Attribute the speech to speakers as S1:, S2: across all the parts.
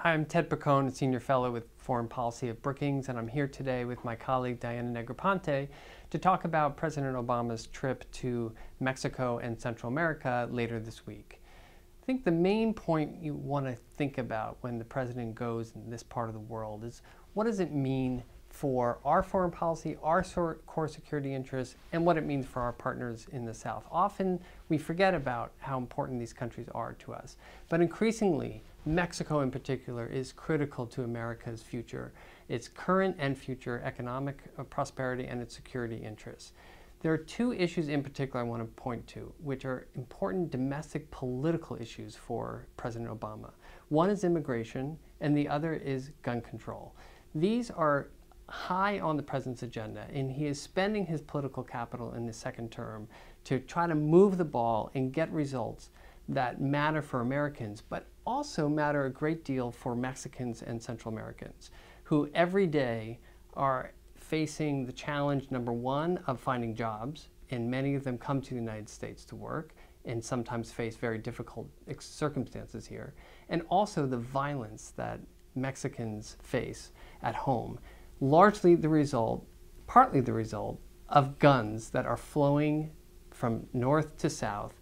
S1: Hi, I'm Ted Piccone, Senior Fellow with Foreign Policy at Brookings, and I'm here today with my colleague Diana Negroponte to talk about President Obama's trip to Mexico and Central America later this week. I think the main point you want to think about when the president goes in this part of the world is what does it mean for our foreign policy, our core security interests, and what it means for our partners in the South. Often we forget about how important these countries are to us, but increasingly, Mexico in particular is critical to America's future, its current and future economic uh, prosperity and its security interests. There are two issues in particular I want to point to, which are important domestic political issues for President Obama. One is immigration, and the other is gun control. These are high on the president's agenda, and he is spending his political capital in the second term to try to move the ball and get results that matter for Americans, but also matter a great deal for Mexicans and Central Americans, who every day are facing the challenge, number one, of finding jobs, and many of them come to the United States to work and sometimes face very difficult circumstances here, and also the violence that Mexicans face at home largely the result, partly the result, of guns that are flowing from north to south.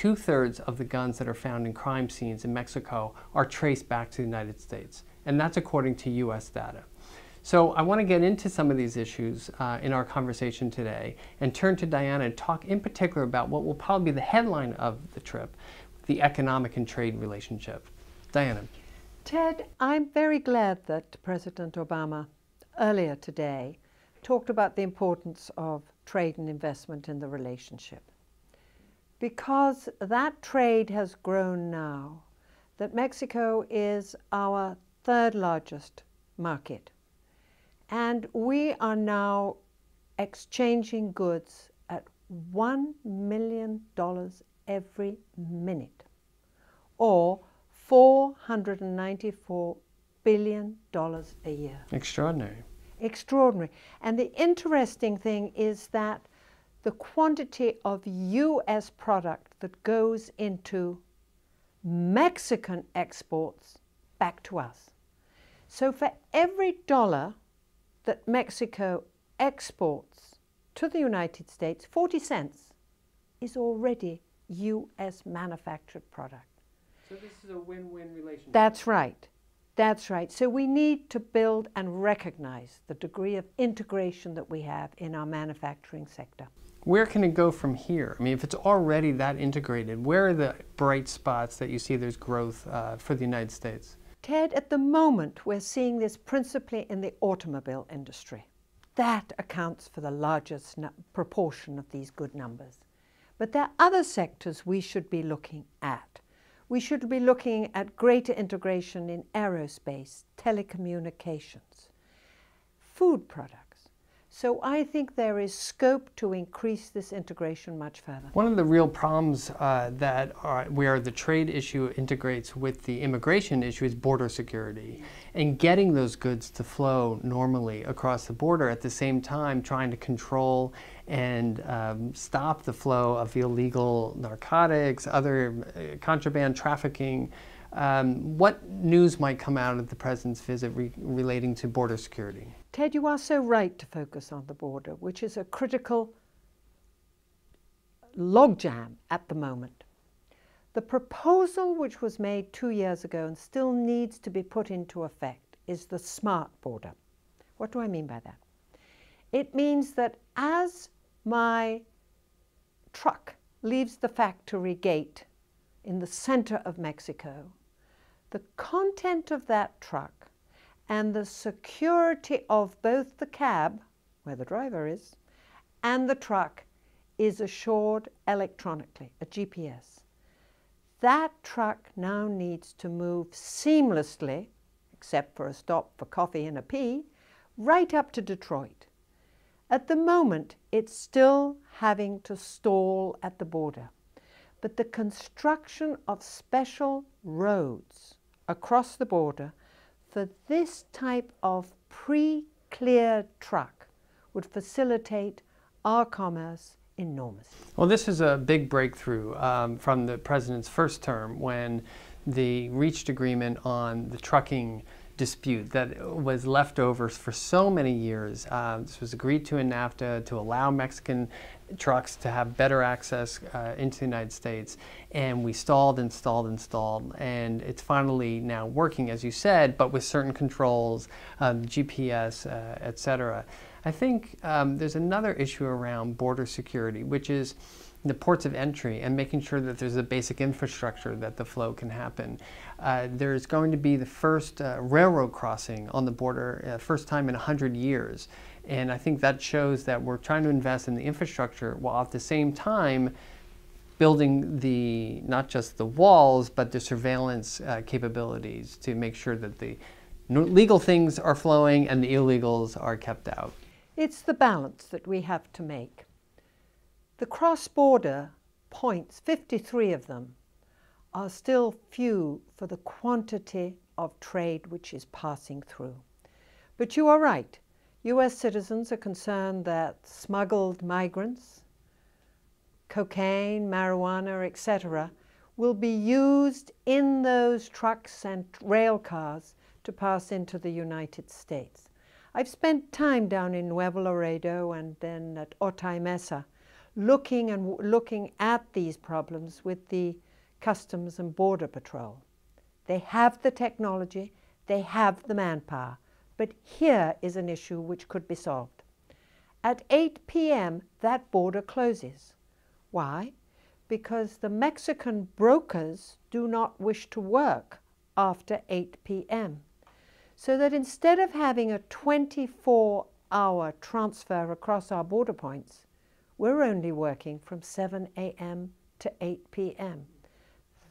S1: Two thirds of the guns that are found in crime scenes in Mexico are traced back to the United States, and that's according to US data. So I want to get into some of these issues uh, in our conversation today and turn to Diana and talk in particular about what will probably be the headline of the trip, the economic and trade relationship. Diana.
S2: Ted, I'm very glad that President Obama earlier today talked about the importance of trade and investment in the relationship. Because that trade has grown now, that Mexico is our third largest market. And we are now exchanging goods at $1 million every minute, or $494 billion a year.
S1: Extraordinary.
S2: Extraordinary. And the interesting thing is that the quantity of U.S. product that goes into Mexican exports back to us. So for every dollar that Mexico exports to the United States, 40 cents is already U.S. manufactured product.
S1: So this is a win-win relationship.
S2: That's right. That's right. So we need to build and recognize the degree of integration that we have in our manufacturing sector.
S1: Where can it go from here? I mean, if it's already that integrated, where are the bright spots that you see there's growth uh, for the United States?
S2: Ted, at the moment, we're seeing this principally in the automobile industry. That accounts for the largest proportion of these good numbers. But there are other sectors we should be looking at we should be looking at greater integration in aerospace, telecommunications, food products. So I think there is scope to increase this integration much further.
S1: One of the real problems uh, that are, where the trade issue integrates with the immigration issue is border security and getting those goods to flow normally across the border at the same time trying to control and um, stop the flow of illegal narcotics, other uh, contraband trafficking. Um, what news might come out of the president's visit re relating to border security?
S2: Ted, you are so right to focus on the border, which is a critical logjam at the moment. The proposal which was made two years ago and still needs to be put into effect is the smart border. What do I mean by that? It means that as my truck leaves the factory gate in the center of Mexico, the content of that truck and the security of both the cab, where the driver is, and the truck is assured electronically, a GPS. That truck now needs to move seamlessly, except for a stop for coffee and a pee, right up to Detroit. At the moment, it's still having to stall at the border. But the construction of special roads across the border for this type of pre-cleared truck would facilitate our commerce enormously.
S1: Well, this is a big breakthrough um, from the president's first term when the reached agreement on the trucking dispute that was left over for so many years. Uh, this was agreed to in NAFTA to allow Mexican trucks to have better access uh, into the United States. And we stalled and stalled and stalled. And it's finally now working, as you said, but with certain controls, um, GPS, uh, et cetera. I think um, there's another issue around border security, which is the ports of entry and making sure that there's a basic infrastructure that the flow can happen. Uh, there's going to be the first uh, railroad crossing on the border, uh, first time in 100 years. And I think that shows that we're trying to invest in the infrastructure while at the same time building the not just the walls but the surveillance uh, capabilities to make sure that the legal things are flowing and the illegals are kept out.
S2: It's the balance that we have to make. The cross-border points, 53 of them, are still few for the quantity of trade which is passing through. But you are right. US citizens are concerned that smuggled migrants, cocaine, marijuana, etc., will be used in those trucks and rail cars to pass into the United States. I've spent time down in Nuevo Laredo and then at Otay Mesa looking and looking at these problems with the Customs and Border Patrol. They have the technology, they have the manpower, but here is an issue which could be solved. At 8 p.m., that border closes. Why? Because the Mexican brokers do not wish to work after 8 p.m. So that instead of having a 24 hour transfer across our border points, we're only working from 7 a.m. to 8 p.m.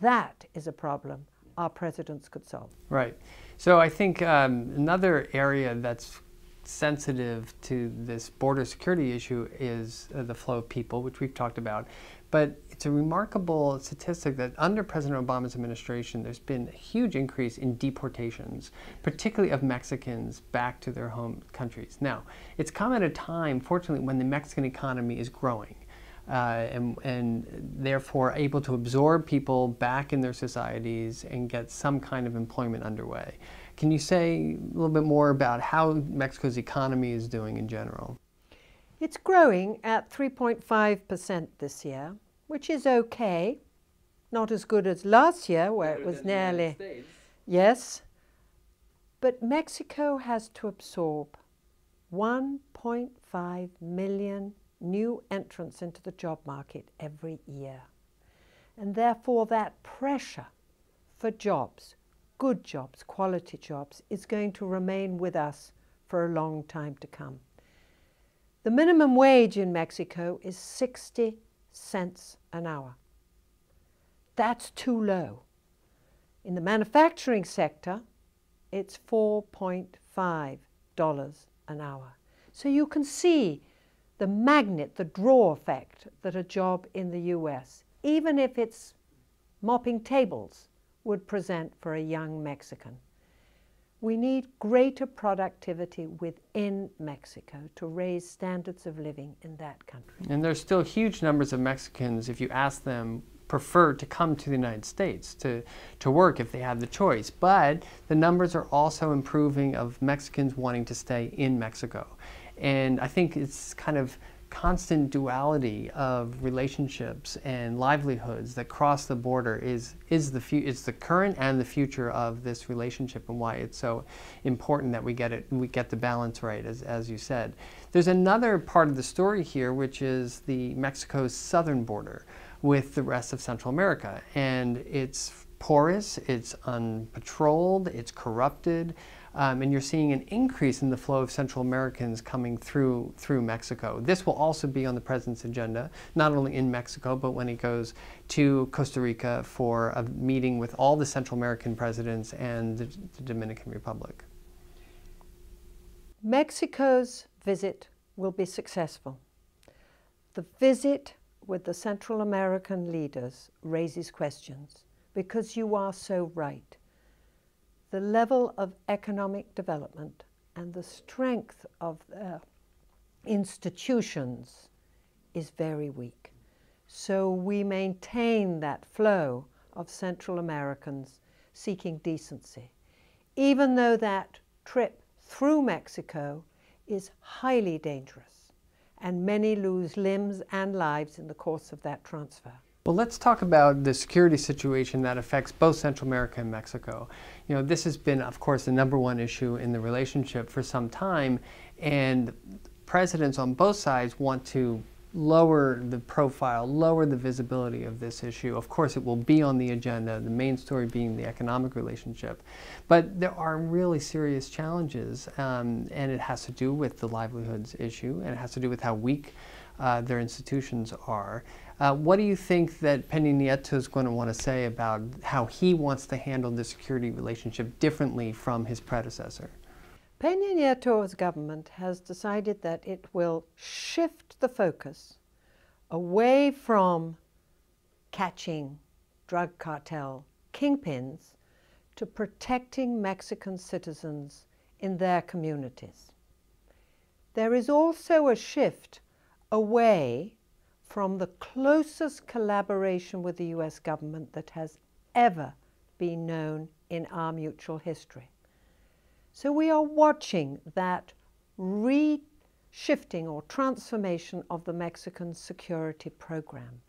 S2: That is a problem our presidents could solve.
S1: Right. So I think um, another area that's sensitive to this border security issue is uh, the flow of people, which we've talked about. But it's a remarkable statistic that under President Obama's administration, there's been a huge increase in deportations, particularly of Mexicans back to their home countries. Now, it's come at a time, fortunately, when the Mexican economy is growing. Uh, and, and, therefore able to absorb people back in their societies and get some kind of employment underway. Can you say a little bit more about how Mexico's economy is doing in general?
S2: It's growing at 3.5% this year, which is okay. Not as good as last year, where Better it was nearly. Yes. But Mexico has to absorb 1.5 million new entrants into the job market every year. And therefore, that pressure for jobs, good jobs, quality jobs, is going to remain with us for a long time to come. The minimum wage in Mexico is 60 cents an hour. That's too low. In the manufacturing sector, it's $4.5 an hour. So you can see the magnet, the draw effect that a job in the US, even if it's mopping tables, would present for a young Mexican. We need greater productivity within Mexico to raise standards of living in that country.
S1: And there's still huge numbers of Mexicans, if you ask them, prefer to come to the United States to, to work if they have the choice. But the numbers are also improving of Mexicans wanting to stay in Mexico. And I think it's kind of constant duality of relationships and livelihoods that cross the border is is the it's the current and the future of this relationship and why it's so important that we get it we get the balance right as as you said. There's another part of the story here which is the Mexico's southern border with the rest of Central America and it's porous it's unpatrolled it's corrupted um, and you're seeing an increase in the flow of Central Americans coming through through Mexico. This will also be on the president's agenda, not only in Mexico, but when he goes to Costa Rica for a meeting with all the Central American presidents and the, the Dominican Republic.
S2: Mexico's visit will be successful. The visit with the Central American leaders raises questions because you are so right the level of economic development and the strength of the institutions is very weak. So we maintain that flow of Central Americans seeking decency, even though that trip through Mexico is highly dangerous and many lose limbs and lives in the course of that transfer.
S1: Well, let's talk about the security situation that affects both Central America and Mexico. You know, this has been, of course, the number one issue in the relationship for some time, and presidents on both sides want to lower the profile, lower the visibility of this issue. Of course, it will be on the agenda, the main story being the economic relationship. But there are really serious challenges, um, and it has to do with the livelihoods issue, and it has to do with how weak uh, their institutions are. Uh, what do you think that Peña Nieto is going to want to say about how he wants to handle the security relationship differently from his predecessor?
S2: Peña Nieto's government has decided that it will shift the focus away from catching drug cartel kingpins to protecting Mexican citizens in their communities. There is also a shift away from the closest collaboration with the US government that has ever been known in our mutual history. So we are watching that reshifting or transformation of the Mexican security program.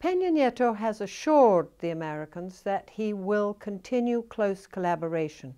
S2: Peña Nieto has assured the Americans that he will continue close collaboration,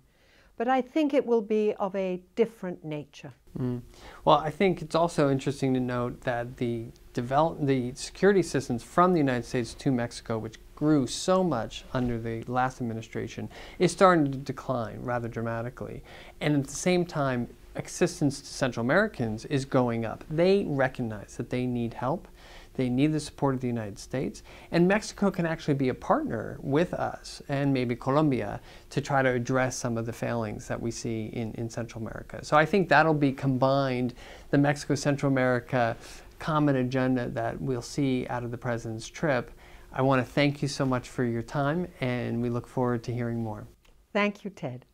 S2: but I think it will be of a different nature.
S1: Mm. Well, I think it's also interesting to note that the develop the security assistance from the United States to Mexico, which grew so much under the last administration, is starting to decline rather dramatically. And at the same time, assistance to Central Americans is going up. They recognize that they need help. They need the support of the United States. And Mexico can actually be a partner with us and maybe Colombia to try to address some of the failings that we see in, in Central America. So I think that'll be combined, the Mexico Central America common agenda that we'll see out of the president's trip. I want to thank you so much for your time, and we look forward to hearing more.
S2: Thank you, Ted.